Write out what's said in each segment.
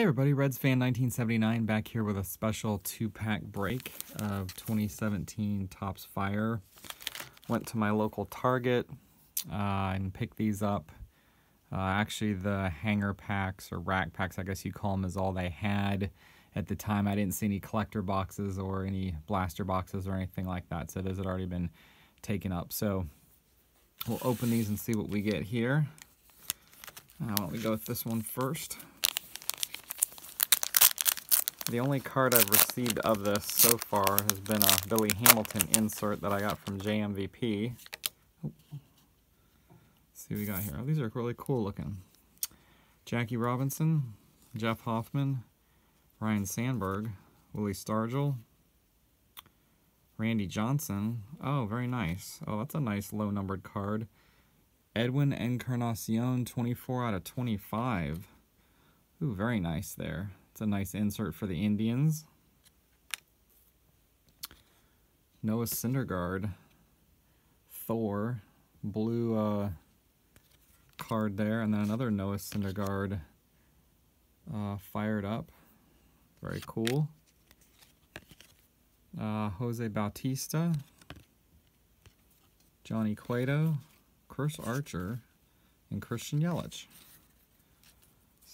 Hey everybody, Reds fan 1979 back here with a special two-pack break of 2017 Topps Fire. Went to my local Target uh, and picked these up. Uh, actually, the hanger packs or rack packs, I guess you call them, is all they had at the time. I didn't see any collector boxes or any blaster boxes or anything like that, so those had already been taken up. So we'll open these and see what we get here. Uh, why don't we go with this one first? The only card I've received of this so far has been a Billy Hamilton insert that I got from JMVP. Oh. see what we got here. Oh, these are really cool looking. Jackie Robinson, Jeff Hoffman, Ryne Sandberg, Willie Stargell, Randy Johnson. Oh, very nice. Oh, that's a nice low numbered card. Edwin Encarnacion, 24 out of 25. Ooh, very nice there. It's a nice insert for the Indians. Noah Syndergaard, Thor, blue uh, card there, and then another Noah Syndergaard uh, fired up. Very cool. Uh, Jose Bautista, Johnny Cueto, Chris Archer, and Christian Yelich.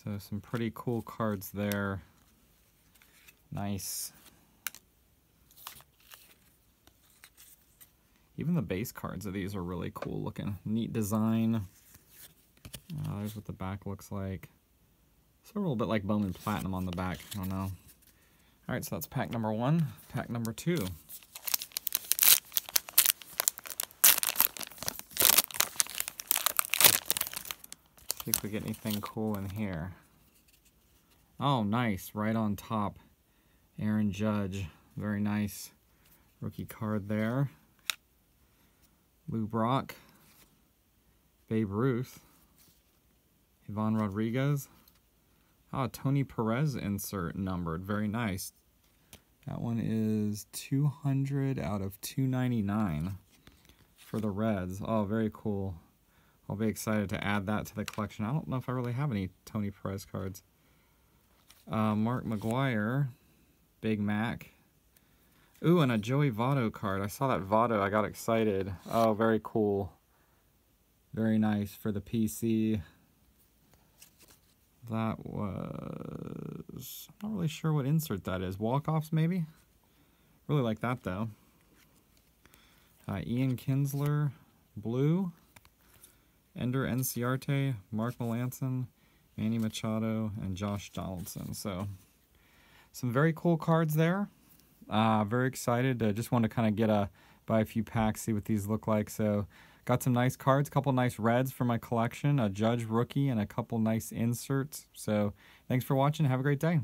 So some pretty cool cards there. Nice. Even the base cards of these are really cool looking. Neat design. Uh, there's what the back looks like. It's a little bit like Bowman Platinum on the back. I don't know. All right, so that's pack number one. Pack number two. See if we get anything cool in here. Oh, nice. Right on top. Aaron Judge. Very nice rookie card there. Lou Brock. Babe Ruth. Ivan Rodriguez. Oh, Tony Perez insert numbered. Very nice. That one is 200 out of 299 for the Reds. Oh, very cool. I'll be excited to add that to the collection. I don't know if I really have any Tony Perez cards. Uh, Mark McGwire, Big Mac. Ooh, and a Joey Votto card. I saw that Votto. I got excited. Oh, very cool. Very nice for the PC. That was... I'm not really sure what insert that is. Walk-offs, maybe? Really like that, though. Uh, Ian Kinsler, Blue. Ender Inciarte, Mark Melancon, Manny Machado, and Josh Donaldson. So some very cool cards there. Uh, very excited. Uh, just want to kind of get a buy a few packs, see what these look like. So got some nice cards, a couple nice reds for my collection, a Judge rookie, and a couple nice inserts. So thanks for watching. Have a great day.